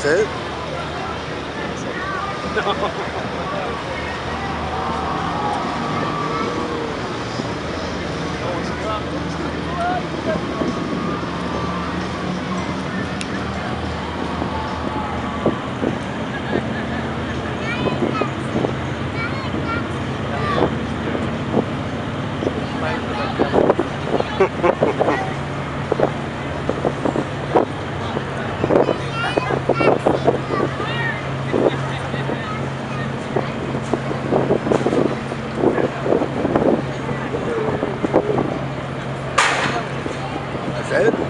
That's it? Ha ha ha. said.